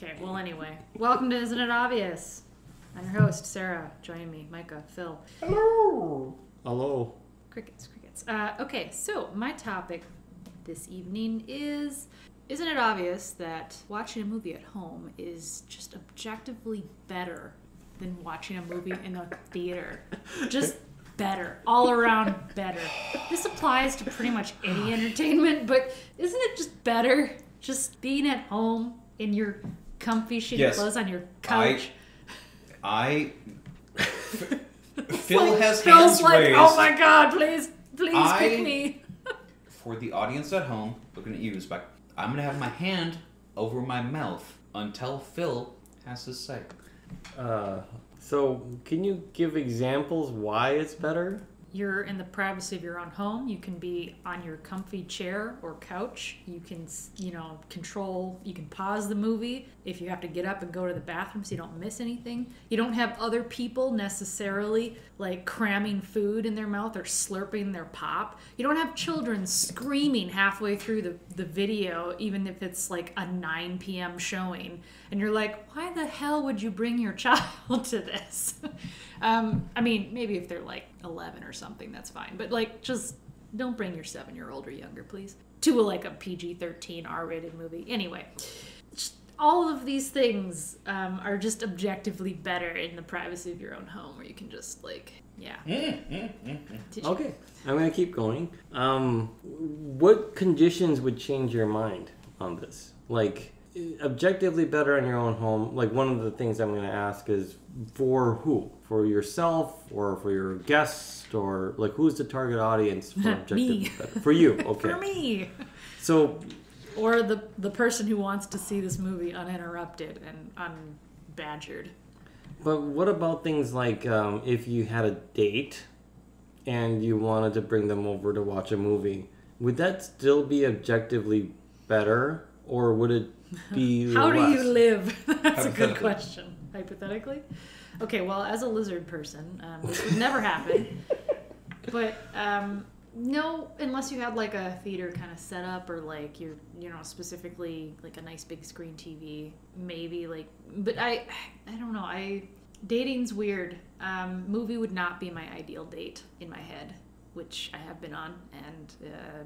Okay, well, anyway, welcome to Isn't It Obvious? I'm your host, Sera. Joining me, Micah, Phil. Hello. Hello. Crickets, crickets. Uh, okay, so my topic this evening is Isn't it obvious that watching a movie at home is just objectively better than watching a movie in a theater? Just better. All around better. This applies to pretty much any entertainment, but isn't it just better just being at home in your comfy shitty Yes. clothes on your couch? I. Phil Like, has Phil's hands like, raised. oh my god, please, please I- pick me. For the audience at home, looking at you, Uzbek, I'm gonna have my hand over my mouth until Phil has his say. Uh, so, can you give examples why it's better? You're in the privacy of your own home. You can be on your comfy chair or couch. You can, you know, control, you can pause the movie if you have to get up and go to the bathroom so you don't miss anything. You don't have other people necessarily like cramming food in their mouth or slurping their pop. You don't have children screaming halfway through the, the video, even if it's like a 9 p.m. showing. And you're like, why the hell would you bring your child to this? Um, I mean, maybe if they're like 11 or something, that's fine. But like, just don't bring your seven year old or younger, please, to a, like a PG 13 R rated movie. Anyway, all of these things um, are just objectively better in the privacy of your own home where you can just, like, yeah. Did you- Okay, I'm gonna keep going. Um, what conditions would change your mind on this? Like, objectively better in your own home. Like, one of the things I'm gonna ask is for who? For yourself, or for your guest, or like who's the target audience for objectively Me. better? For you, okay. For me. So, Or the, the person who wants to see this movie uninterrupted and unbadgered. But what about things like um, if you had a date and you wanted to bring them over to watch a movie? Would that still be objectively better, or would it be How do less? you live? That's a good question. Hypothetically? Okay, well, as a lizard person, um, this would never happen. But um, no, unless you had like a theater kind of setup or like you're, you know, specifically like a nice big screen TV, maybe like. But I, I don't know. I dating's weird. Um, movie would not be my ideal date in my head, which I have been on, and uh,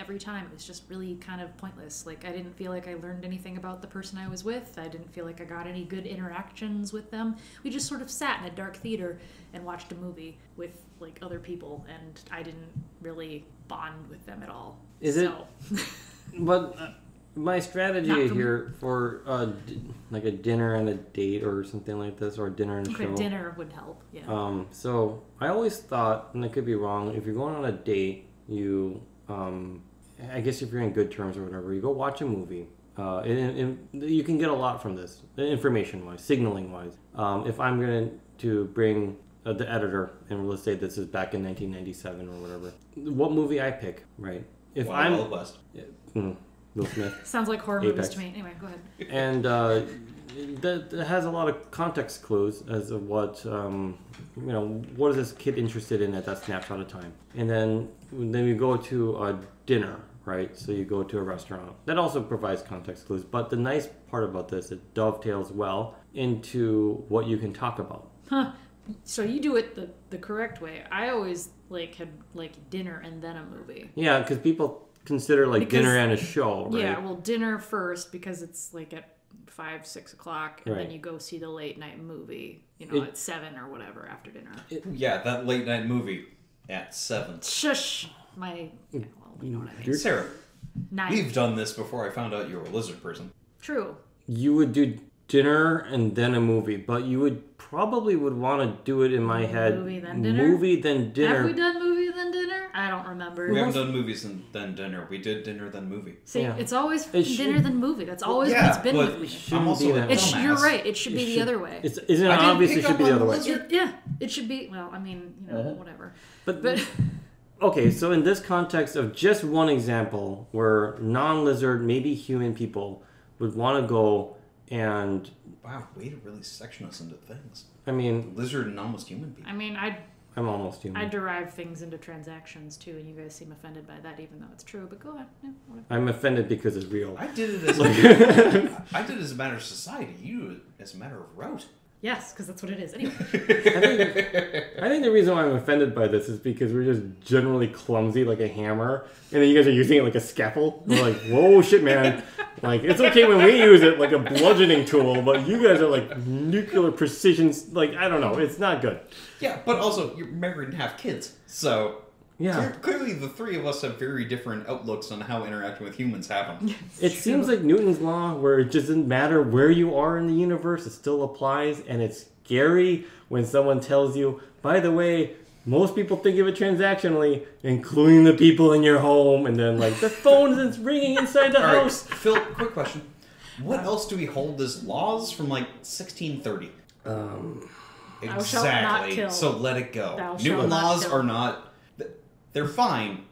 every time it was just really kind of pointless. Like I didn't feel like I learned anything about the person I was with. I didn't feel like I got any good interactions with them. We just sort of sat in a dark theater and watched a movie with like other people, and I didn't really bond with them at all. Is it- But uh, my strategy me. here for uh, d- like a dinner and a date or something like this, or a dinner and a show. dinner would help. Yeah. Um, so I always thought, and I could be wrong, if you're going on a date, you, um, I guess if you're in good terms or whatever, you go watch a movie. Uh, and, and you can get a lot from this, information wise, signaling wise. Um, if I'm going to bring uh, the editor, and let's say this is back in 1997 or whatever, what movie I pick, right? If Wild I'm Wild West. Hmm, Will Smith Sounds like horror movies to me. Anyway, go ahead. and uh, that, has a lot of context clues as of what um, you know what is this kid interested in at that snapshot of time and then then you go to a dinner right so you go to a restaurant that also provides context clues but the nice part about this it dovetails well into what you can talk about Huh. So you do it the, the correct way. I always like had like dinner and then a movie. yeah because people consider like Because- dinner and a show right Yeah, well, dinner first because it's like at five, six o'clock, and then you go see the late night movie, you know, It- at seven or whatever after dinner. Yeah, that late night movie at seven. Shush, my. Mm, yeah, well, you know what I mean. Sera, Nine. we've done this before. I found out you were a lizard person. True. you would do dinner and then a movie but you would probably would want to do it in my head Movie, then dinner? movie then dinner Have we done movie then dinner? I don't remember. We haven't done movies and then dinner. We did dinner then movie. See, Yeah. it's always It dinner should- than movie. That's always yeah, what's been but with me. I'm also be that It sh- you're right. It should It be the other way. It's, isn't it obvious it should be the other way? lizard. yeah, it should be. Well, I mean, you know, Uh-huh. whatever. But, But okay, so in this context of just one example where non-lizard, maybe human people would want to go and, Wow, way to really section us into things. I mean, Lizard and almost human people. I mean, I I'm almost human. I derive things into transactions too, and you guys seem offended by that, even though it's true. But go ahead. Yeah. I'm offended because it's real. I did it as a, I did it as a matter of society. You as a matter of rote. Yes, because that's what it is. Anyway, I think the reason why I'm offended by this is because we're just generally clumsy like a hammer, and then you guys are using it like a scalpel. We're like, whoa, shit, man! Like it's okay when we use it like a bludgeoning tool, but you guys are like nuclear precision. Like I don't know, it's not good. Yeah, but also you're married and have kids, so Yeah, clear- clearly the three of us have very different outlooks on how interacting with humans happen. it seems like Newton's law, where it doesn't matter where you are in the universe, it still applies, and it's scary when someone tells you, by the way. Most people think of it transactionally, including the people in your home, and then like the phone is ringing inside the All right, house. Phil. Quick question: What else do we hold as laws from like 1630? Um, Thou shalt not Exactly. kill. So let it go. Thou shalt Newton not laws kill. are not. They're fine.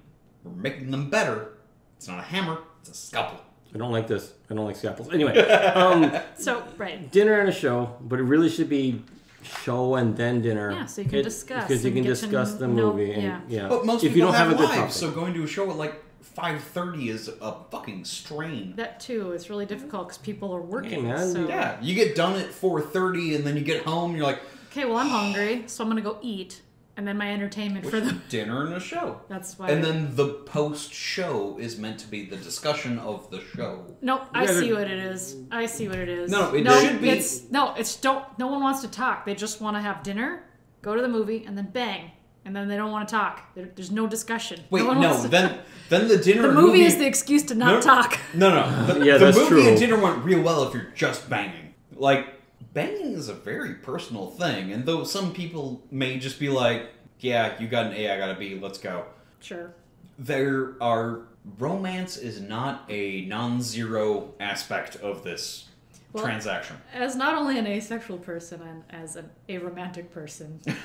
We're making them better. It's not a hammer. It's a scalpel. I don't like this. I don't like scalpels. Anyway, um, so right. dinner and a show, but it really should be show and then dinner. Yeah, so you can discuss because you can discuss the know- movie and yeah. yeah. But most if people you don't have, a good lives, topic. so going to a show at like 5:30 is a fucking strain. That too is really difficult because people are working. man, so Yeah, you get done at 4:30 and then you get home. You're like, okay, well I'm hungry, so I'm gonna go eat, and then my entertainment for the. dinner and a show. That's why. And then the post show is meant to be the discussion of the show. Nope, I Yeah, see they're- what it is. I see what it is. No, it no, should be- It's, no, it's don't. No one wants to talk. They just want to have dinner, go to the movie, and then bang, and then they don't want to talk. There, there's no discussion. Wait, no, no, wants to then then the dinner The and movie is the excuse to not No. talk. No, no. The, Yeah, the that's movie true. and dinner went real well if you're just banging. Like, banging is a very personal thing, and though some people may just be like, yeah, you got an A, I got a B, let's go. Sure. There are. Romance is not a non zero aspect of this Well- transaction. As not only an asexual person and as an aromantic person.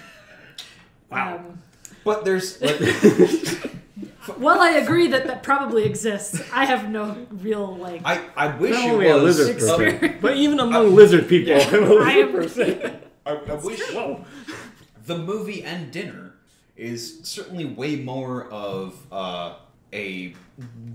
Wow. Um, But there's. Like, well, I agree that that probably exists. I have no real like. I, I wish Not it only a was. lizard Experience. person, but even among lizard people, I'm a lizard I am- person. I, I wish Whoa. the movie and dinner is certainly way more of uh, a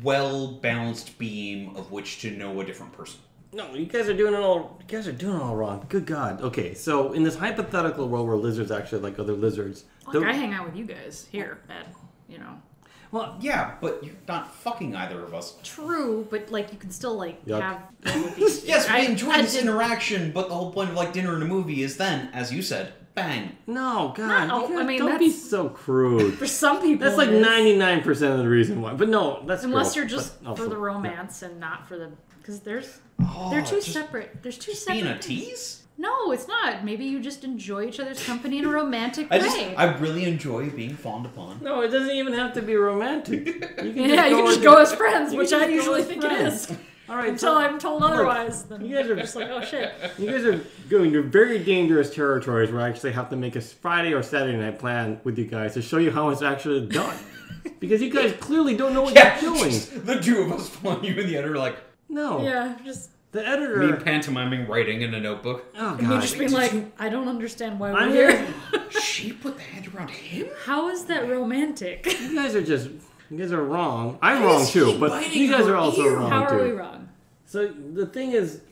well balanced beam of which to know a different person. No, you guys are doing it all. You guys are doing it all wrong. Good God. Okay, so in this hypothetical world where lizards actually like other lizards, Like the- I hang out with you guys here, Ed. You know. Well, Yeah, but you're not fucking either of us. True, but like you can still like Yuck. have. that would Yes, we enjoy I this did- interaction, but the whole point of like dinner and a movie is then, as you said, bang. no, God, No, you I mean, don't be that's- so crude. For some people, That's like it is. ninety nine percent of the reason why. But no, that's Unless gross, you're just but also- for the romance and not for the because there's Oh, they're two just separate. There's two Just separate. being a things. tease? No, it's not. Maybe you just enjoy each other's company in a romantic I way. just, I really enjoy being fawned upon. No, it doesn't even have to be romantic. You can yeah, you can just go as friends, which I usually think friends. it is. All right, Until so I'm told otherwise, then you guys are- just like, oh shit. you guys are going to very dangerous territories where I actually have to make a Friday or Saturday night plan with you guys to show you how it's actually done. because you guys clearly don't know what Yeah, you're doing. the two of us pulling you in the editor like No. Yeah, just The editor. me editor. pantomiming writing in a notebook. Oh me just being like, I don't understand why I'm we're here. here. she put the hand around him? How is that romantic? You guys are just. You guys are wrong. I'm Why wrong too, but you guys are also ear? wrong How too. are we wrong? So the thing is,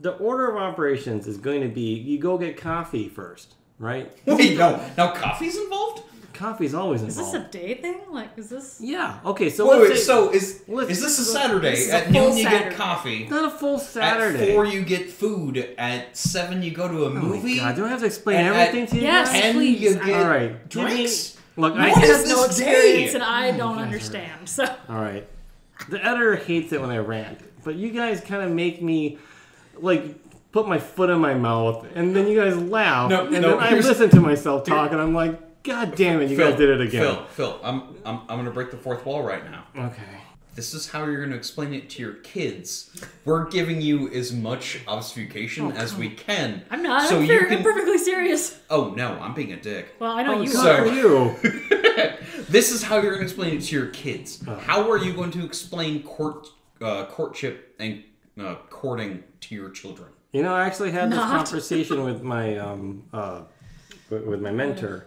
the order of operations is going to be you go get coffee first, right? Wait, no. Now coffee's involved? Coffee's always Is involved. this a day thing? Like, is this? Yeah. Okay. So wait, let's wait, say so is let's- is this a Saturday? this is a At full noon you Saturday. get coffee. not a full Saturday. At four you get food. At seven you go to a oh my movie. God! Do I have to explain And at- everything to you? Yes. guys? Ten please. you get All right. drinks. Look, I What He is has no this experience, day? and I don't understand. So All right. The editor hates it when I rant, but you guys kind of make me like put my foot in my mouth, and then you guys laugh, No, and no, then I here's- listen to myself talk, and I'm like, God damn it, you guys did it again. Phil, Phil, I'm, I'm, I'm gonna break the fourth wall right now. Okay. This is how you're gonna explain it to your kids. We're giving you as much obfuscation as we can. I'm not. So I'm, you can. I'm perfectly serious. Oh no, I'm being a dick. Well, I know Oh, you good so- are. you. This is how you're gonna explain it to your kids. Oh. How are you going to explain court, uh, courtship and uh, courting to your children? You know, I actually had this conversation with my um uh with, with my mentor,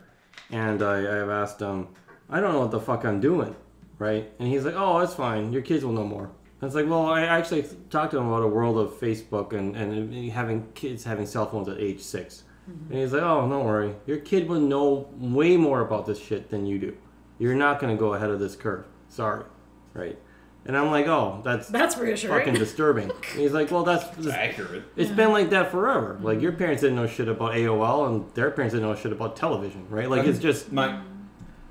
and I, I've asked him, I don't know what the fuck I'm doing, right? And he's like, oh, it's fine. Your kids will know more. And it's like, well, I actually talked to him about a world of Facebook and, and having kids having cell phones at age 6 mm-hmm. And he's like, oh, don't worry. Your kid will know way more about this shit than you do. You're not going to go ahead of this curve. Sorry. Right? And I'm like, oh, that's That's reassuring. fucking disturbing. And he's like, well, that's, It's accurate. it's been like that forever. Like mm-hmm. your parents didn't know shit about AOL, and their parents didn't know shit about television, right? Like it's um, just my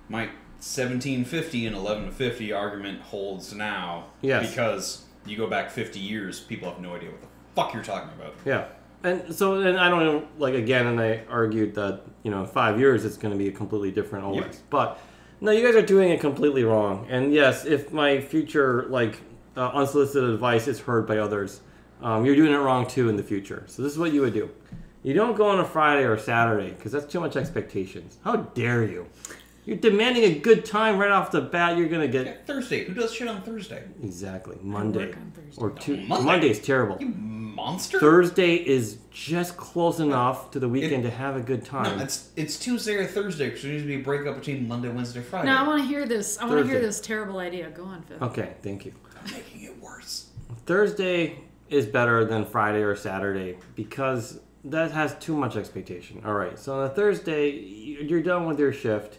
my 1750 and 1150 argument holds now. Yes. Because you go back 50 years, people have no idea what the fuck you're talking about. yeah. And so, and I don't know, like again, and I argued that you know, in five years it's going to be a completely different OS. Yep. But no, you guys are doing it completely wrong. And yes, if my future like uh, unsolicited advice is heard by others, um, you're doing it wrong too in the future. So this is what you would do. You don't go on a Friday or Saturday because that's too much expectations. How dare you? You're demanding a good time right off the bat. You're gonna get Yeah, Thursday. Who does shit on Thursday? Exactly. Monday. work on Thursday. Or two Monday. is terrible. You monster. Thursday is just close enough to the weekend to have a good no, time. it's it's Tuesday or Thursday because there needs to be a breakup between Monday, Wednesday, Friday. No, I want to hear this. I want to hear this terrible idea. Go on, Phil. okay, thank you. I'm making it worse. Thursday is better than Friday or Saturday because that has too much expectation. All right, so on a Thursday, you're done with your shift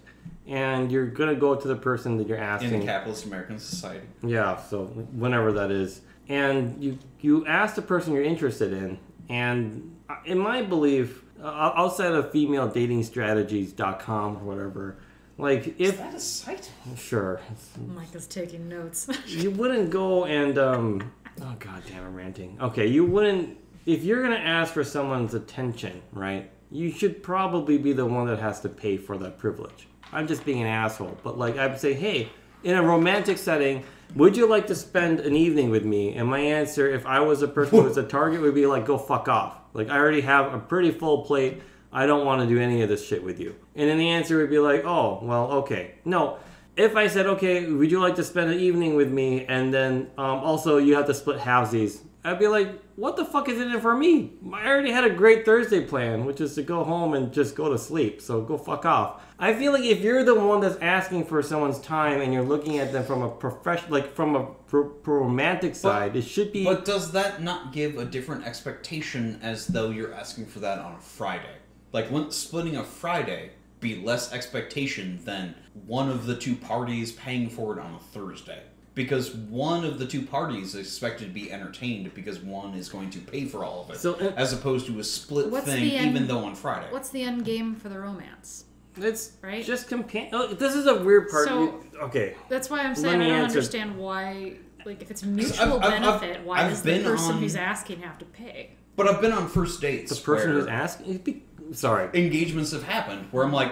and you're gonna go to the person that you're In asking. the capitalist American society. Yeah, so whenever that is, and you you ask the person you're interested in, and in my belief, uh, outside of female dating strategies.com or whatever, like if Is if that a site? sure, Mike is taking notes. you wouldn't go and um oh god damn I'm ranting. Okay, you wouldn't if you're gonna ask for someone's attention, right? You should probably be the one that has to pay for that privilege. I'm just being an asshole, but like I'd say, hey, in a romantic setting, would you like to spend an evening with me? And my answer, if I was a person who was a target, would be like, go fuck off. Like I already have a pretty full plate. I don't want to do any of this shit with you. And then the answer would be like, oh, well, okay. No, if I said, okay, would you like to spend an evening with me, and then um, also you have to split halvesies, I'd be like, what the fuck is in it for me? I already had a great Thursday plan, which is to go home and just go to sleep. So go fuck off. I feel like if you're the one that's asking for someone's time and you're looking at them from a professional, like from a pro- romantic side, it should be. But does that not give a different expectation as though you're asking for that on a Friday? Like, wouldn't splitting a Friday be less expectation than one of the two parties paying for it on a Thursday? Because one of the two parties is expected to be entertained because one is going to pay for all of it, So, uh, as opposed to a split thing, end- even though on Friday. What's the end game for the romance? it's Right? just companion. Oh, this is a weird part. So- okay. That's why I'm saying I don't answer- understand why. Like, if it's mutual I've- I've- I've- benefit, why I've does the person on- who's asking have to pay? But I've been on first dates. The person where who's asking. be- Sorry. engagements have happened where I'm like,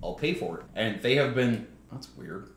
I'll pay for it, and they have been. That's weird.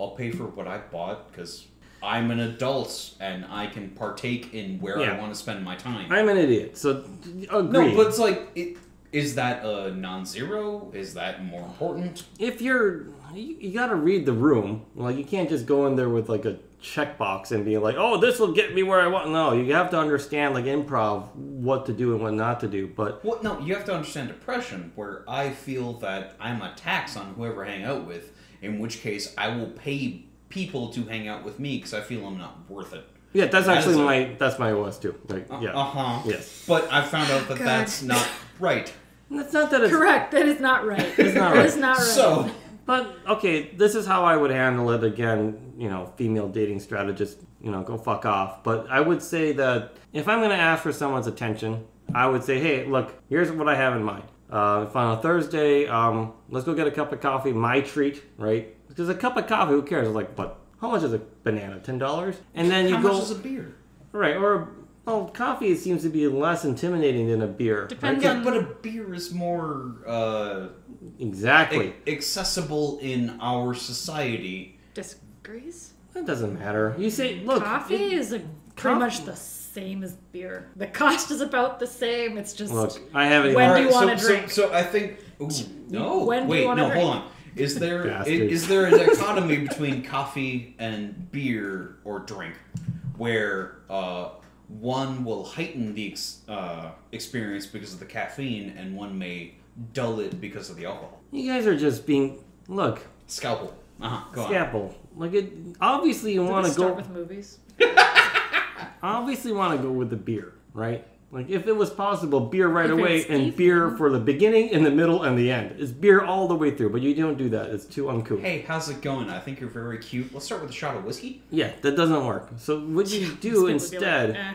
I'll pay for what I bought because I'm an adult and I can partake in where Yeah. I want to spend my time. I'm an idiot. So agree. no, but it's like, it, is that a non-zero? Is that more important? if you're you, you got to read the room like you can't just go in there with like a checkbox and be like oh this will get me where i want no you have to understand like improv what to do and what not to do but Well, no, you have to understand depression, where I feel that I'm a tax on whoever I hang out with. In which case, I will pay people to hang out with me because I feel I'm not worth it. yeah that's That actually is a- my that's my os too like yeah Uh huh. yes But I found out that God. that's not right. that's not that it's Correct. That is not right. It's not right. is not right. So. But okay, this is how I would handle it. Again, you know, female dating strategist, you know, go fuck off. But I would say that if I'm going to ask for someone's attention, I would say, hey, look, here's what I have in mind. Uh, if on a Thursday, um, let's go get a cup of coffee, my treat, right? Because a cup of coffee, who cares? Like, but how much is a banana? Ten dollars? And then you How go much is a beer? right, or well, coffee seems to be less intimidating than a beer. Depends Yeah, on- but a beer is more uh, Exactly. a- accessible in our society. Disagrees? That doesn't matter. You say, look, Coffee it- is a, coffee- pretty much the same as beer. The cost is about the same. It's just look, I haven't. When do you wanna so, drink? So, I think. Ooh, no. When do you wait, wanna no. drink? Hold on. Is there is, Bastards. is there a dichotomy between coffee and beer or drink, where uh, one will heighten the ex, uh, experience because of the caffeine, and one may dull it because of the alcohol. You guys are just being look Scalpel. Uh huh. Go on. scalpel. Like it. Obviously, you want to start go. with movies. obviously want to go with the beer, right? Like if it was possible, beer right If away and evening. beer for the beginning, in the middle, and the end. It's beer all the way through, but you don't do that. It's too uncouth. Hey, how's it going? I think you're very cute. Let's start with a shot of whiskey. Yeah, that doesn't work. So what you do people like, instead, eh,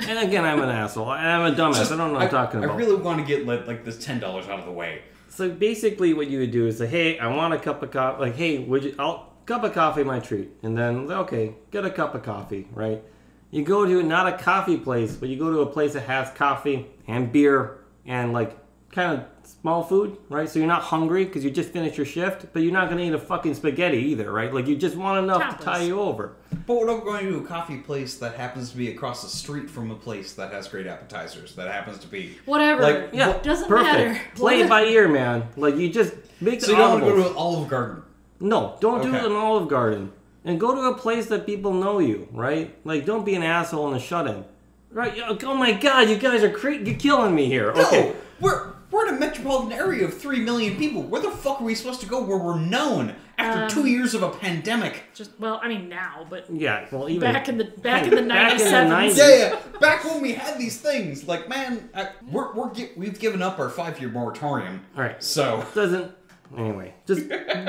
and again, I'm an asshole, I'm a dumbass. I don't know what I'm talking about. I really want to get like, like this ten dollars out of the way. So basically, what you would do is say, "Hey, I want a cup of coffee." Like, "Hey, would you? I'll cup of coffee, my treat." And then, okay, get a cup of coffee, right? You go to not a coffee place, but you go to a place that has coffee and beer and like kind of small food, right? So you're not hungry because you just finished your shift, but you're not gonna eat a fucking spaghetti either, right? Like you just want enough to tie you over. But we're not going to a coffee place that happens to be across the street from a place that has great appetizers? That happens to be Whatever. Like, Yeah, What- Doesn't perfect. matter. Play it by ear, man. Like you just make so the you don't want to audibles. go to Olive Garden. No, don't do Okay. it in Olive Garden. And go to a place that people know you, right? Like, don't be an asshole in a shut-in. Right? Oh my God, you guys are cra- you're killing me here. Okay. No, we're we're in a metropolitan area of three million people. Where the fuck are we supposed to go where we're known after Um, two years of a pandemic? Just well, I mean now, but Yeah. Well, even back in the back in the Back in the 97s. 90s. Yeah, yeah. Back when we had these things, like man, I, we're we're we've given up our five year moratorium. All right. So doesn't. Anyway, just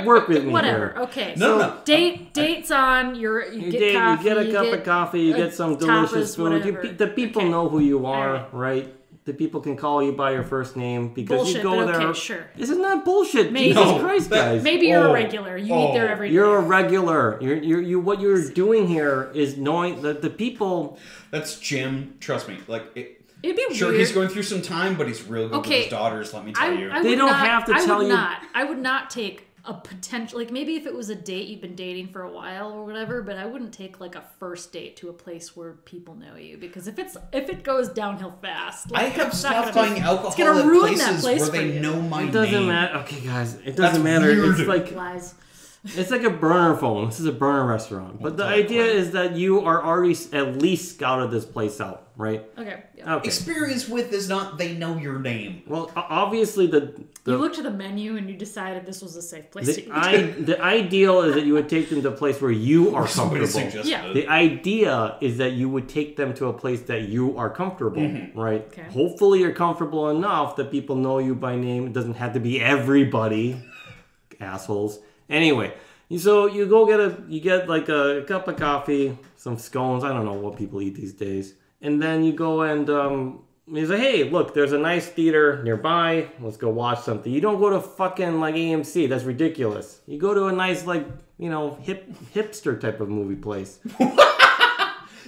work with me Whatever. here. Okay. No, so no, no. date dates on. You're you You, get date, coffee. you get a cup of coffee, you get some tapas, delicious food. You, the people Okay. know who you are, Alright. right? The people can call you by your first name because Bullshit, you go but there. okay, sure. This is not bullshit. Maybe. Jesus No, Christ, that- guys. Maybe you're Oh. a regular. You eat there Oh. every day. You're a regular. You're, you're, you what you're doing here is knowing that the people. that's Jim. Trust me. Like it, It'd be sure weird. he's going through some time, but he's real good Okay. with his daughters. Let me tell I, you. I They don't not, have to I tell would you- Not, I would not take a potential like maybe if it was a date you've been dating for a while or whatever, but I wouldn't take like a first date to a place where people know you because if it's if it goes downhill fast, I like, have it's not stopped gonna buying alcohol it's gonna at ruin that places place where they you. know my It doesn't name. matter. Okay, guys, it doesn't matter. weird. It's like Lies. it's like a burner phone. This is a burner restaurant. But the idea is that you are already at least scouted this place out, right? Okay. Yeah. Okay. Experience with is not they know your name. Well, obviously the the you looked at the menu and you decided this was a safe place to the, eat. I, the ideal is that you would take them to a place where you are Somebody comfortable. suggested Yeah. The idea is that you would take them to a place that you are comfortable, mm-hmm. right? Okay. Hopefully, you're comfortable enough that people know you by name. It doesn't have to be everybody, assholes. Anyway, so you go get a you get like a cup of coffee, some scones. I don't know what people eat these days, and then you go and um, you say, "Hey, look, there's a nice theater nearby. Let's go watch something." You don't go to fucking like AMC. That's ridiculous. You go to a nice like you know hip hipster type of movie place.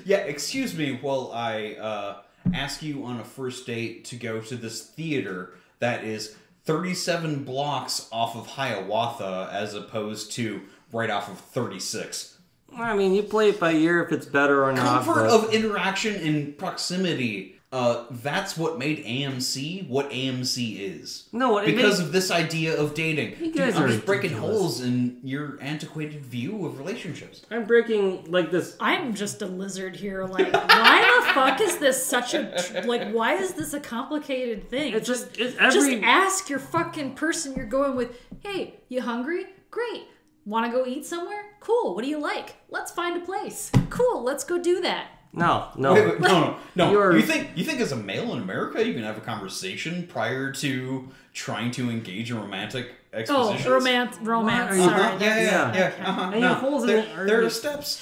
Yeah, excuse me while I uh, ask you on a first date to go to this theater that is 37 blocks off of Hiawatha as opposed to right off of 36. I mean, you play it by ear if it's better or not. Comfort but- of interaction and proximity. Uh, that's what made AMC what AMC is. No, it because makes- of this idea of dating. You Dude, guys I'm are just breaking ridiculous. holes in your antiquated view of relationships. I'm breaking like this. I'm just a lizard here. Like, why the fuck is this such a like? Why is this a complicated thing? It's just just it's just ask your fucking person you're going with. Hey, you hungry? Great. Want to go eat somewhere? Cool. What do you like? Let's find a place. Cool. Let's go do that. no, no. Wait, wait, no, no, no. You're- think you think as a male in America you can have a conversation prior to trying to engage in romantic exposition? Oh, romance, romance. Sorry. Uh-huh, yeah, yeah, Yeah. yeah. Okay. Uh-huh, no, your holes in there, are there are steps.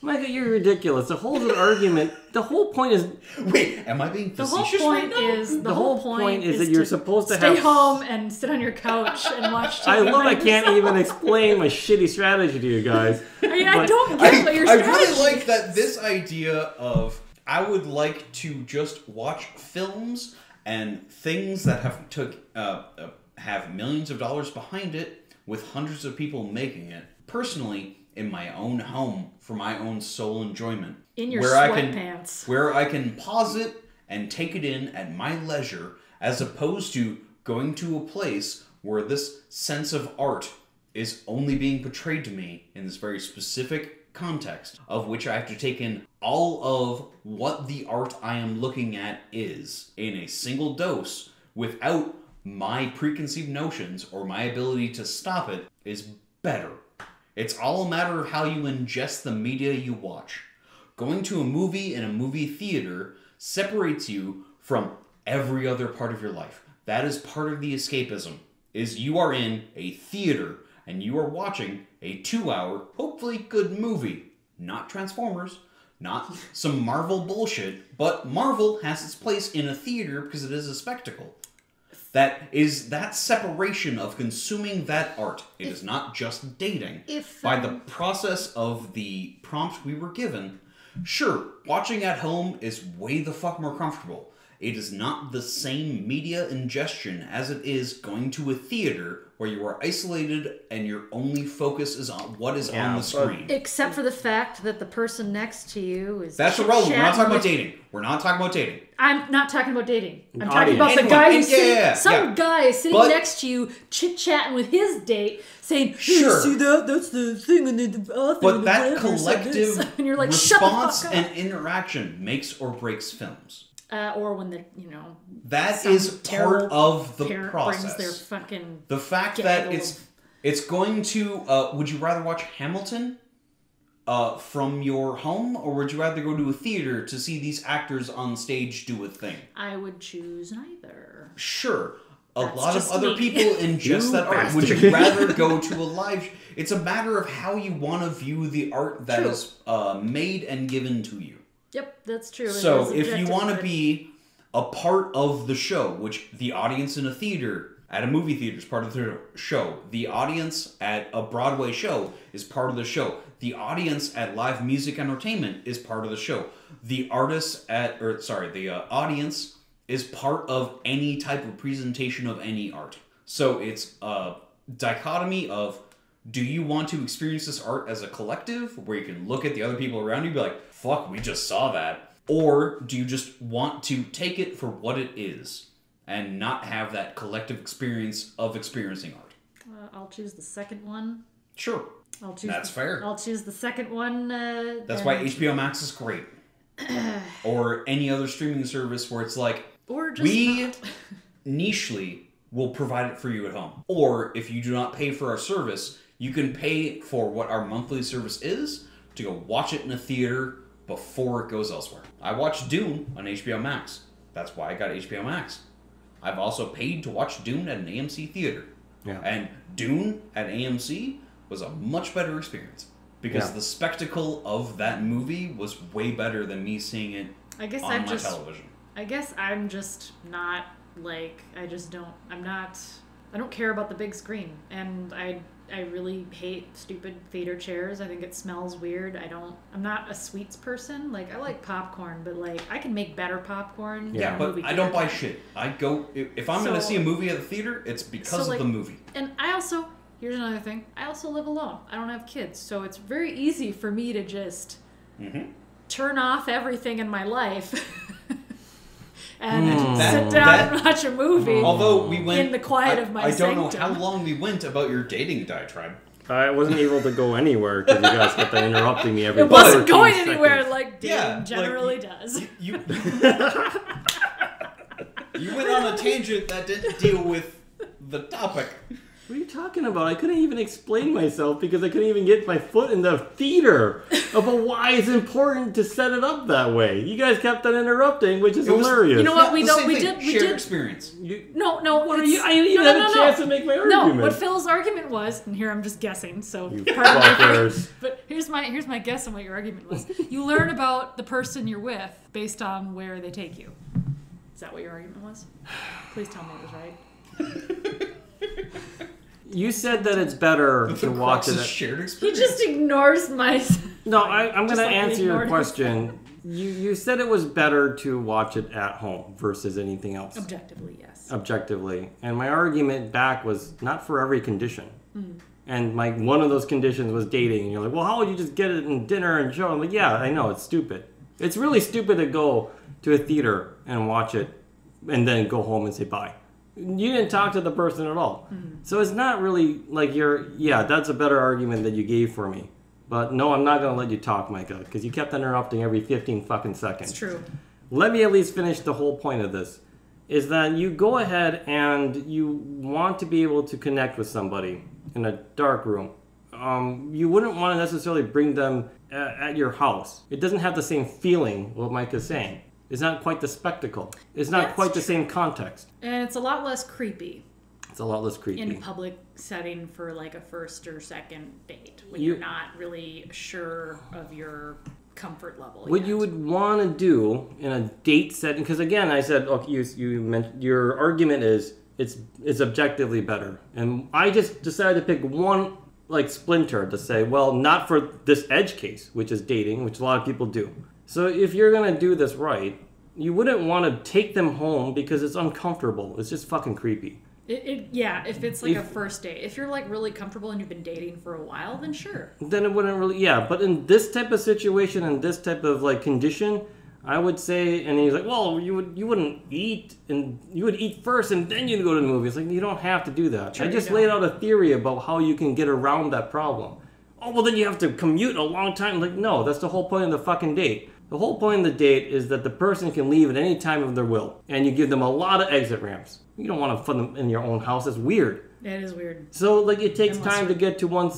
Micah, you're ridiculous. The whole argument. The whole point is. Wait, am I being The whole point right now? is the, whole whole point point is that you're supposed to stay have- home and sit on your couch and watch. TV I love. I can't yourself. even explain my shitty strategy to you guys. I, mean, I don't I, get what your I really like that this idea of I would like to just watch films and things that have took uh, uh, have millions of dollars behind it with hundreds of people making it personally in my own home for my own sole enjoyment In your where I can where I can pause it and take it in at my leisure as opposed to going to a place where this sense of art is only being portrayed to me in this very specific context of which I have to take in all of what the art I am looking at is in a single dose without my preconceived notions or my ability to stop it is better. It's all a matter of how you ingest the media you watch. Going to a movie in a movie theater separates you from every other part of your life. That is part of the escapism. Is you are in a theater and you are watching a 2-hour, hopefully good movie. Not Transformers, not some Marvel bullshit, but Marvel has its place in a theater because it is a spectacle. That is that separation of consuming that art. It is not just dating. If, By the um, process of the prompt we were given, sure, watching at home is way the fuck more comfortable. It is not the same media ingestion as it is going to a theater where you are isolated and your only focus is on what is Yeah, on the screen. Except for the fact that the person next to you is. That's irrelevant. We're not chit-chatting talking about dating. We're not talking about dating. I'm not talking about dating. I'm An talking about audience. the guy who's yeah, sitting, yeah, yeah, some yeah. guy sitting But- next to you, chit chatting with his date, saying, "Hey, Sure. see that? That's the thing in the the author But and that whatever said collective and you're like, shut the response fuck up. and interaction makes or breaks films. Uh, or when the you know that is part of the process. brings their fucking The fact that it's it's going to uh, would you rather watch Hamilton uh, from your home or would you rather go to a theater to see these actors on stage do a thing? I would choose neither. Sure. A That's lot of other me. people ingest You that art. Would you rather go to a live? sh- It's a matter of how you want to view the art that True. is uh, made and given to you. Yep, that's true. So if you want to be a part of the show, which the audience in a theater at a movie theater is part of the show, the audience at a Broadway show is part of the show, the audience at live music entertainment is part of the show, the artists at or sorry, the uh, audience is part of any type of presentation of any art. So it's a dichotomy of do you want to experience this art as a collective where you can look at the other people around you and be like, fuck, we just saw that? Or do you just want to take it for what it is and not have that collective experience of experiencing art? Uh, I'll choose the second one. Sure. I'll choose. That's the, fair. I'll choose the second one. Uh, That's why HBO Max is great. or any other streaming service where it's like, or just we nichely will provide it for you at home. Or if you do not pay for our service, you can pay for what our monthly service is to go watch it in a theater before it goes elsewhere. I watched Dune on HBO Max. That's why I got HBO Max. I've also paid to watch Dune at an AMC theater. Yeah. And Dune at AMC was a much better experience because Yeah. the spectacle of that movie was way better than me seeing it I guess on I'm my just. television. I guess I'm just not like I just don't. I'm not. I don't care about the big screen, and I I really hate stupid theater chairs. I think it smells weird. I don't. I'm not a sweets person. Like I like popcorn, but like I can make better popcorn. Yeah, But I don't buy shit. I go if, I'm going to see a movie at the theater, it's because So, of like- the movie. And I also here's another thing. I also live alone. I don't have kids, so it's very easy for me to just Mhm. turn off everything in my life and Hmm. sit That- down that- and watch a movie. Although we went In the quiet I, of my I don't know how long we went about your dating diatribe. I wasn't able to go anywhere because you guys kept on interrupting me every it wasn't going seconds. anywhere like dating Yeah, like, generally you- does. You you went on a tangent that didn't deal with the topic. What are you talking about? I couldn't even explain myself because I couldn't even get my foot in the theater about why it's important to set it up that way. You guys kept on interrupting, which is was- hilarious. You know what? Yeah, we don't- we thing. did- we Shared did- experience. You- No, no. what are you? I didn't even no, have a no, chance no. to make my argument. No, what Phil's argument was, and here I'm just guessing. So You pardon me for- fuckers. But here's my here's my guess on what your argument was. You learn about the person you're with based on where they take you. Is that what your argument was? Please tell me it was right. You said that it's better The to watch crux it. is At, shared He just ignores my. no, I, I'm going to like answer your question. You you said it was better to watch it at home versus anything else. Objectively, yes. objectively. And my argument back was not for every condition. Hmm. And like one of those conditions was dating, and you're like, well, how would you just get it in dinner and show? I'm like, yeah, I know it's stupid. It's really stupid to go to a theater and watch it, and then go home and say bye. You didn't talk to the person at all, Hmm. so it's not really like you're. Yeah, that's a better argument that you gave for me. But no, I'm not gonna let you talk, Micah, because you kept interrupting every 15 fucking seconds. It's true. Let me at least finish the whole point of this. is that you go ahead and you want to be able to connect with somebody in a dark room. Um, you wouldn't want to necessarily bring them at, at your house. It doesn't have the same feeling, what Mike is saying. It's not quite the spectacle. It's not That's quite the same context. And it's a lot less creepy It's a lot less creepy. in a public setting for like a first or second date when You- are not really sure of your comfort level. What yet. you would want to do in a date setting, because again, I said, okay, you you meant your argument is it's it's objectively better, and I just decided to pick one like splinter to say, well, not for this edge case, which is dating, which a lot of people do. So if you're gonna do this right, you wouldn't want to take them home because it's uncomfortable. It's just fucking creepy. It, it, yeah, if it's like If- a first date, if you're like really comfortable and you've been dating for a while, then sure. then it wouldn't really yeah but in this type of situation and this type of like condition i would say and he's like well you would you wouldn't eat and you would eat first and then you'd go to the movie it's like you don't have to do that. Sure i just laid out a theory about how you can get around that problem. Oh well then you have to commute a long time. Like no that's the whole point of the fucking date the whole point of the date is that the person can leave at any time of their will and you give them a lot of exit ramps you don't want to put them in your own house it's weird It is weird. so like it takes Unless time to get to one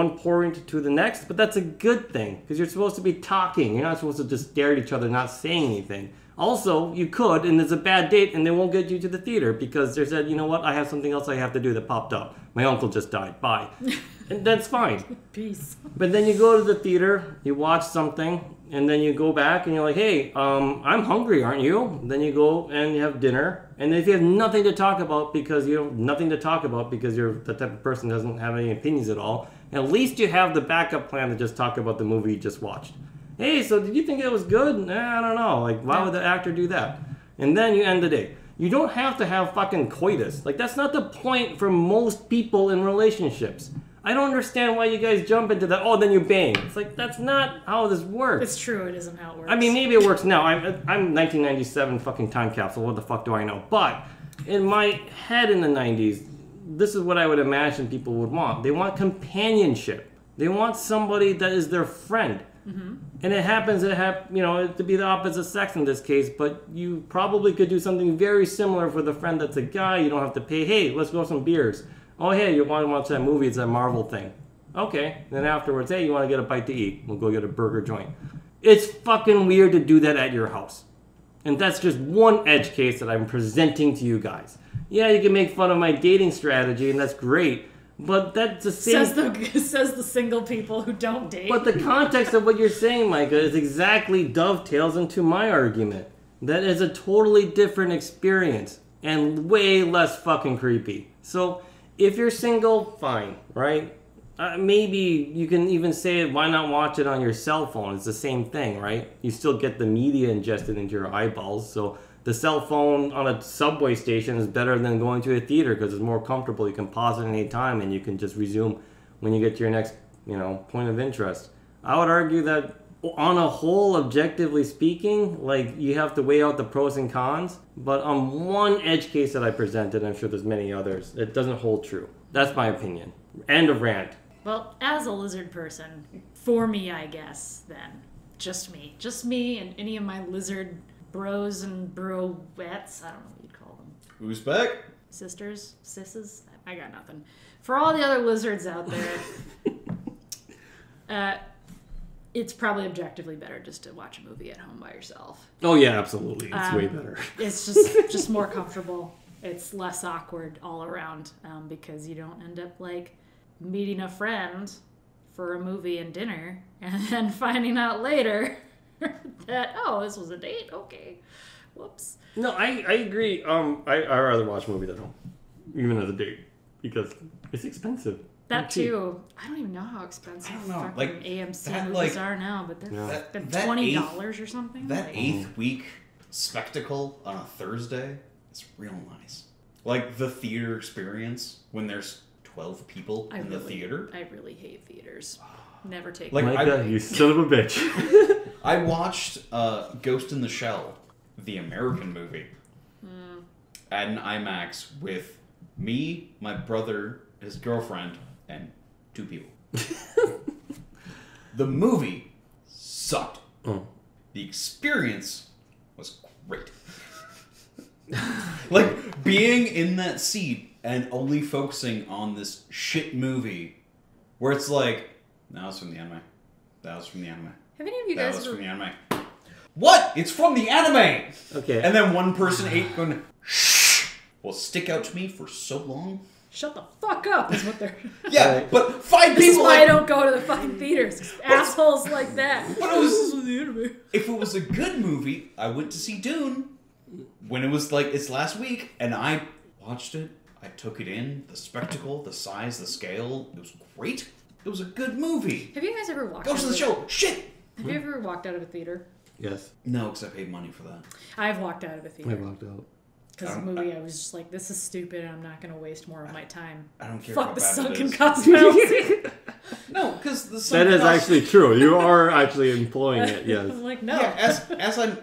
one point to the next, but that's a good thing because you're supposed to be talking. You're not supposed to just stare at each other, not saying anything. Also, you could, and it's a bad date, and they won't get you to the theater because they said, you know what, I have something else I have to do that popped up. My uncle just died. Bye, and that's fine. Peace. But then you go to the theater, you watch something, and then you go back and you're like, hey, um, I'm hungry, aren't you? Then you go and you have dinner. And if you have nothing to talk about because you have nothing to talk about because you're the type of person doesn't have any opinions at all, at least you have the backup plan to just talk about the movie you just watched. Hey, so did you think it was good? Nah, I don't know. Like, why would the actor do that? And then you end the day. You don't have to have fucking coitus. Like, that's not the point for most people in relationships. I don't understand why you guys jump into that. Oh, then you bang. It's like that's not how this works. It's true. It isn't how it works. I mean, maybe it works now. I'm I'm 1997 fucking time capsule. What the fuck do I know? But in my head in the 90s, this is what I would imagine people would want. They want companionship. They want somebody that is their friend. Mm-hmm. And it happens to have, you know, to be the opposite sex in this case, but you probably could do something very similar for the friend that's a guy. You don't have to pay, hey, let's go some beers. Oh, hey, you want to watch that movie? It's that Marvel thing. Okay. Then afterwards, hey, you want to get a bite to eat? We'll go get a burger joint. It's fucking weird to do that at your house. And that's just one edge case that I'm presenting to you guys. Yeah, you can make fun of my dating strategy, and that's great. But that's the same. says the says the single people who don't date. But the context of what you're saying, Micah, is exactly dovetails into my argument. That is a totally different experience and way less fucking creepy. So if you're single, fine, right? Uh, maybe you can even say, why not watch it on your cell phone? It's the same thing, right? You still get the media ingested into your eyeballs. So the cell phone on a subway station is better than going to a theater because it's more comfortable. You can pause at any time and you can just resume when you get to your next, you know, point of interest. I would argue that on a whole, objectively speaking, like you have to weigh out the pros and cons. But on one edge case that I presented, I'm sure there's many others, it doesn't hold true. That's my opinion. End of rant. well, as a lizard person, for me, I guess then just me, just me, and any of my lizard bros and broettes. I don't know what you'd call them. Who's back? sisters, sisses. I got nothing. For all the other lizards out there, uh, it's probably objectively better just to watch a movie at home by yourself. Oh yeah, absolutely. It's Um, way better. It's just just more comfortable. It's less awkward all around um, because you don't end up like meeting a friend for a movie and dinner and then finding out later that oh this was a date. Okay, whoops. No, I, I agree. Um, I I rather watch movies at home, even as a date, because it's expensive. That Not too. I don't even know how expensive I don't know, fucking like, AMC that, movies like- are now, but they're Yeah. That, fucking that twenty eighth, dollars or something. that Like, eighth week spectacle on a Thursday is real nice. Like the theater experience when there's twelve people I in the really- theater. I really hate theaters. Never take Like, one. Micah, I- you son of a bitch. I watched uh, Ghost in the Shell, the American movie, at an IMAX with me, my brother, his girlfriend, and two people. the movie sucked. Oh. The experience was great. like being in that seat and only focusing on this shit movie where it's like, that was from the anime. That was from the anime. Have any of you That guys was ever from the anime. What? It's from the anime! Okay. And then one person ate going, shh, will stick out to me for so long. Shut the fuck up is what they're Yeah, Right. but five This is people. why I don't go to the fucking theaters. 'cause Assholes like that. But it was- This is the anime. if it was a good movie, I went to see Dune when it was like its last week, and I watched it. I took it in, the spectacle, the size, the scale. It was great. It was a good movie. Have you guys ever watched Go to of the a- show. Shit. Have you ever walked out of a theater? yes. No, because I paid money for that. I've walked out of a theater I walked out. Because the movie I was just like, this is stupid. and I'm not going to waste more of my time. I don't care Fuck the bad sunken is. cost fallacy. No, because the sunken is cost- actually true. You are actually employing it. Yes. I'm like, no. Yeah, as as I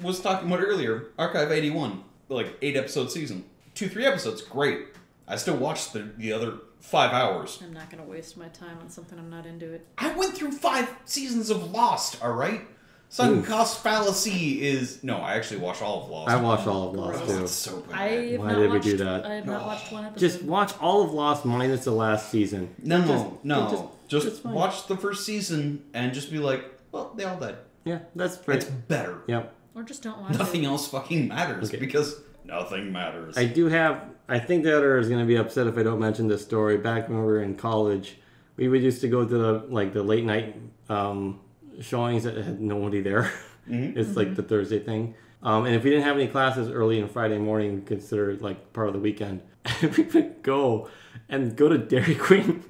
was talking about earlier, Archive eighty one, like eight episode season, two three episodes, great. I still watched the the other five hours. I'm not going to waste my time on something I'm not into it. I went through five seasons of Lost. All right, sunk Oof. cost fallacy is no. I actually watch all of Lost. I watched all of Lost Gross. too. it's so bad. I have Why not did we watched, do that? I have not watched one episode. Just watch all of Lost minus the last season. no, Just- no, no. just- Just, it's fine. watch the first season and just be like, well, they all died. Yeah, that's great. It's better. Yep. or just don't watch Nothing it. else fucking matters Okay. because nothing matters. I do have. I think the editor is going to be upset if I don't mention this story. Back when we were in college, we would used to go to the like the late night um, showings that had nobody there. it's like the Thursday thing. Um, and if we didn't have any classes early on Friday morning, we consider it like part of the weekend. we would go and go to Dairy Queen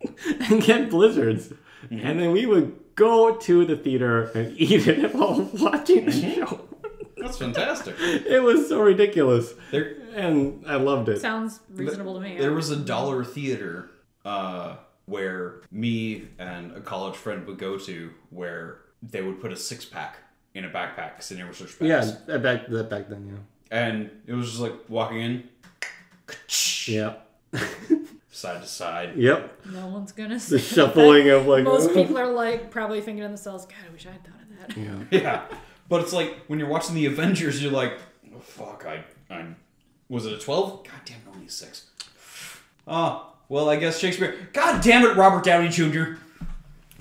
and get blizzards, and then we would go to the theater and eat it while watching the show. That's fantastic. It was so ridiculous, There, and I loved it. Sounds reasonable to me. There was a dollar theater uh, where me and a college friend would go to where they would put a six pack in a backpack because they never switched Yeah, bags. that back that back then, yeah. And it was just like walking in, yeah. Side to side. Yep. no one's gonna see The say shuffling of like Most people are like probably thinking to themselves, "God, I wish I had thought of that." Yeah. Yeah. But it's like when you're watching the Avengers, you're like, oh, fuck, I, I, was it a 12? God damn it, only a 6. Ah. Well, I guess Shakespeare. God damn it, Robert Downey Jr.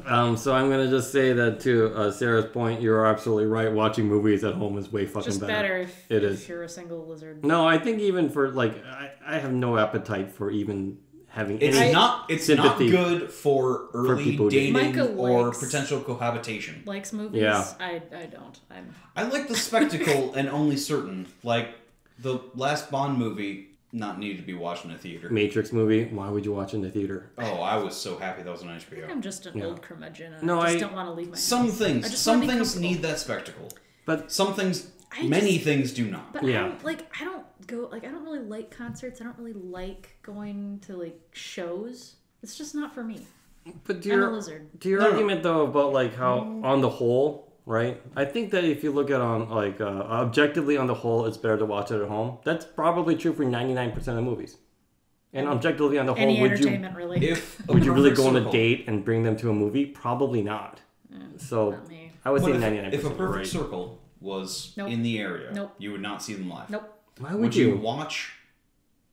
Um, so I'm gonna just say that to uh, Sera's point, you're absolutely right. Watching movies at home is way fucking Just better. better if, It if is. you're a single lizard. No, I think even for like, I, I have no appetite for even having It's any. not. It's sympathy not good for early people who do. dating Micah or likes- potential cohabitation. Likes movies. Yeah. I, I don't. I'm I like the spectacle and only certain. Like the last Bond movie, not needed to be watched in a theater. Matrix movie. Why would you watch in the theater? Oh, I was so happy that was on HBO. I'm just an Yeah. old curmudgeon. And No, I just I- don't want to leave my Some house. Things, some things need that spectacle. But Some things, I many just- things do not. But Yeah. I don't, like I don't go like I don't really like concerts. I don't really like going to like shows. It's just not for me. but to I'm a your lizard. to your No, no. argument though about like how mm. on the whole, right? I think that if you look at on like uh, objectively on the whole, it's better to watch it at home. That's probably true for 99% of movies. And objectively on the whole, Any would you really. If would you really go on a date and bring them to a movie? Probably not. So not me. I would But say 99%. if a perfect right. circle was Nope. in the area, Nope. you would not see them live. Nope. Why Would, would, you? you? watch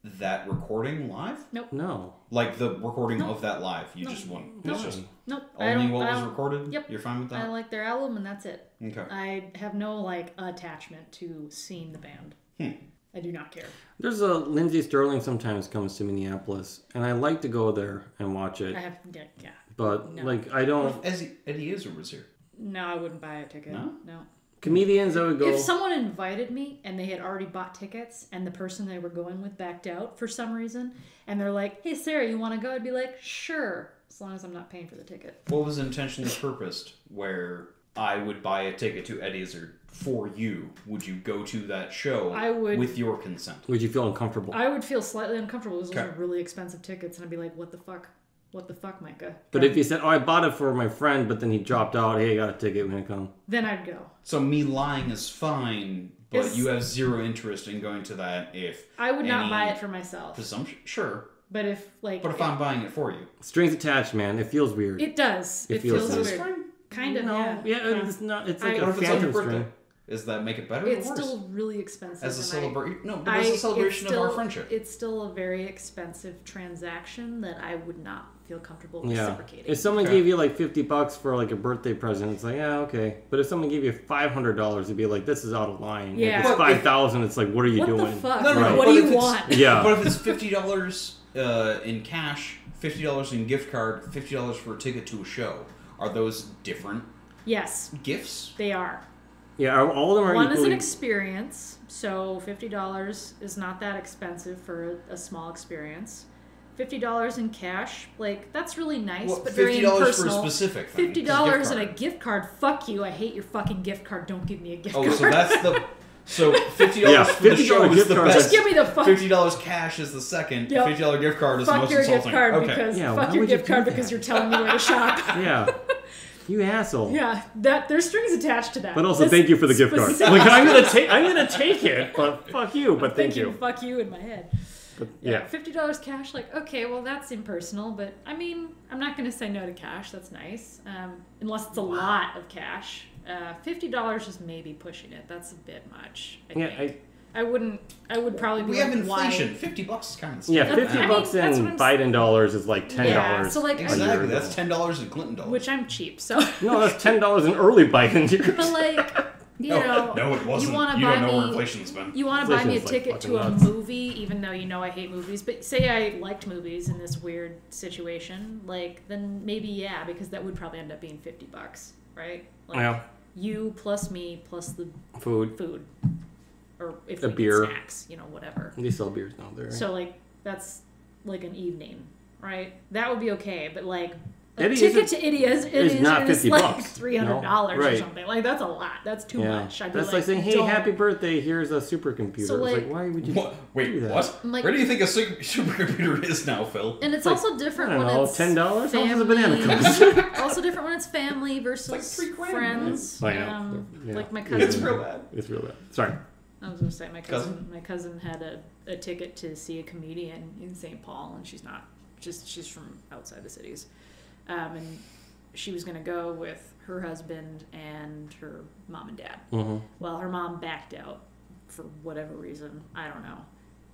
that recording live? Nope. No. Like the recording No. of that live? You No. just want No. it's just Nope. Only what was recorded. Yep. You're fine with that? I like their album and that's it. okay. I have no like attachment to seeing the band. Hmm. I do not care. There's a Lindsey Stirling sometimes comes to Minneapolis, and I like to go there and watch it. I have yeah. yeah. But No. like I don't. if Eddie, Eddie Izzard was here? No, I wouldn't buy a ticket. No? no. Comedians, I would go. If someone invited me and they had already bought tickets and the person they were going with backed out for some reason and they're like, "Hey Sera, you want to go?" I'd be like, "Sure," as long as I'm not paying for the ticket. What was intentionally purposed where I would buy a ticket to Eddie Izzard for you? Would you go to that show I would- with your consent? would you feel uncomfortable? I would feel slightly uncomfortable because those Okay. are really expensive tickets and I'd be like, "What the fuck? What the fuck, Micah?" but if you said, "Oh, I bought it for my friend," but then he dropped out, hey, I got a ticket, we're gonna come. then I'd go. So me lying is fine, but Is- you have zero interest in going to that if I would not Any buy it for myself. presumption. Sure, But if like but if I'm buying it for you, Strings attached, man. It feels weird. it does. It It, feels feels, nice. weird. fine. Kind of. no, Yeah. yeah, it's not. It's like I- a What if it's on your phantom birthday? string. Is that make it better It's or worse? still really expensive. as a and I- celebration? No, but I- as a it's celebration of our still- friendship. It's still a very expensive transaction that I would not feel comfortable Yeah. reciprocating. If someone Okay. gave you like fifty bucks for like a birthday present, it's like yeah, okay. But if someone gave you five hundred dollars, it'd be like this is out of line. Yeah. If it's five thousand, it's like what are you what doing? the fuck? No, no, no, What but do you want? Yeah. But if it's fifty dollars uh, in cash, fifty dollars in gift card, fifty dollars for a ticket to a show, are those different Yes, gifts? they are. Yeah, all of them are One is an experience, so fifty dollars is not that expensive for a, a small experience. Fifty dollars in cash, like that's really nice, Well, but very fifty dollars for a impersonal. specific thing. fifty dollars and a gift card. Fuck you! I hate your fucking gift card. Don't give me a gift Oh, card. Oh, so that's the so fifty dollars Yeah, for the $50 show is gift the card. best. Just give me the fuck. Fifty dollars cash is the second. Yep. Fifty dollar gift card is the most your insulting. gift card okay. because Yeah, fuck your would you gift card that? because you're telling me where to shop. Yeah, you asshole. Yeah, that there's strings attached to that. But also, This thank you for the gift card. Like I'm gonna take, I'm gonna take it, but fuck you. But thank thinking you. fuck you in my head. But, Yeah, yeah. fifty dollars cash. Like, okay, well that's impersonal, but I mean, I'm not going to say no to cash. That's nice, um, unless it's a lot of cash. Uh, fifty dollars is maybe pushing it. That's a bit much. I Yeah, think. I, wouldn't. I would probably be We like, have inflation. Why? Fifty bucks is kind of Yeah, That's- fifty I mean, bucks that's in what I'm Biden dollars is like ten dollars. Yeah, dollars. so, like, I- Exactly. That's ten dollars in Clinton dollars. Which I'm cheap, so. no, that's ten dollars in early Biden. years. but like, you know, no, it wasn't. You want to You buy don't know where me. inflation's been. You want to buy me a Inflation's, like, ticket to a nuts. movie, even though you know I hate movies. But say I liked movies in this weird situation, like then maybe yeah, because that would probably end up being fifty bucks, right? Like Yeah. you plus me plus the Food. food, or if A we get beer. snacks, you know, whatever. They sell beers now there. So like that's like an evening, right? That would be okay, but like. A Eddie ticket to Eddie is, it is is, not it is 50 like bucks, three hundred dollars no? or something. Like that's a lot. That's too yeah, much. I'd be that's like, saying, "Hey, "Don't." happy birthday! Here's a supercomputer." So, it's like- like, why would you? What? do Wait, that? what? Like- Where do you think a super- supercomputer is now, Phil? And it's like, also I different don't when know, it's ten dollars. How much does a banana cost? also different when it's family versus like three friends. I know. Um, Yeah. Like my cousin. It's real bad. It's real bad. Sorry. I was gonna say my cousin. Cousin? My cousin had a, a ticket to see a comedian in St. Paul, and she's not. Just she's from outside the cities, um, and she was gonna go with her husband and her mom and dad. hmm Well, her mom backed out for whatever reason. I don't know.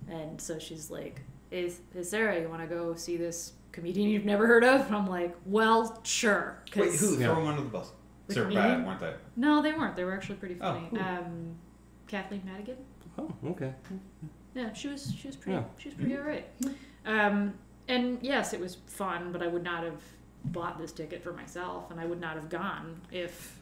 And so she's like, "Is is Sera? You want to go see this comedian you've never heard of?" And I'm like, "Well, sure." 'cause- Wait, who? Yeah. Throw them under the bus. The They're comedian? bad, weren't they? No, they weren't. They were actually pretty Oh, funny. cool. um, Kathleen Madigan. Oh, okay. Yeah, she was she was pretty Yeah. she was pretty alright. Um, and yes, it was fun, but I would not have bought this ticket for myself, and I would not have gone if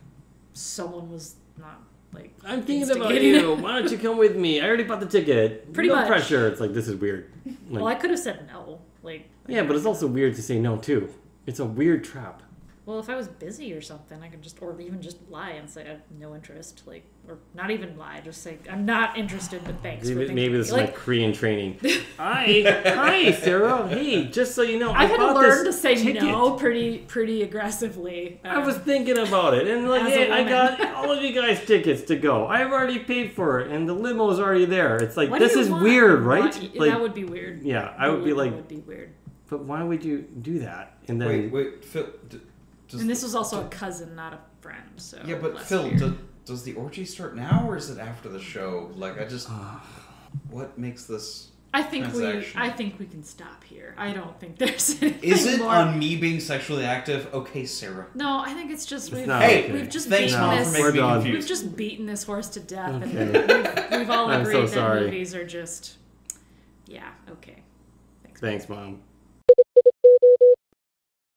someone was not like. I'm thinking about instigating it. you. Why don't you come with me? I already bought the ticket. Pretty no much. pressure. It's like this is weird. Like, Well, I could have said no. Like. yeah, but it's also weird to say no too. It's a weird trap. Well, if I was busy or something, I could just, or even just lie and say I have no interest, like, or not even lie, just say I'm not interested, but thanks. for Maybe, thinking maybe of this is me." like Korean training. hi, hi, Sera. Hey, just so you know, I I, had to learn to say ticket. no pretty, pretty aggressively. Uh, I was thinking about it, and like, hey, I got all of you guys tickets to go. I've already paid for it, and the limo's already there. It's like What this is want? weird, right? What- Like, that would be weird. yeah, I would be like, would be weird. but why would you do that? And then, Wait, wait, Phil. D- does, And this was also a cousin, not a friend. So yeah, but Phil, do, does the orgy start now or is it after the show? Like, I just. what makes this. I think we. I think we can stop here. I don't think there's Is it more. on me being sexually active? Okay, Sera. No, I think it's just we've, not Hey, okay. we've just Thanks, beaten Mom, this. We're making me done. We've just beaten this horse to death, Okay. and we've, we've all agreed so that sorry. movies are just, yeah, okay. Thanks. thanks, mom.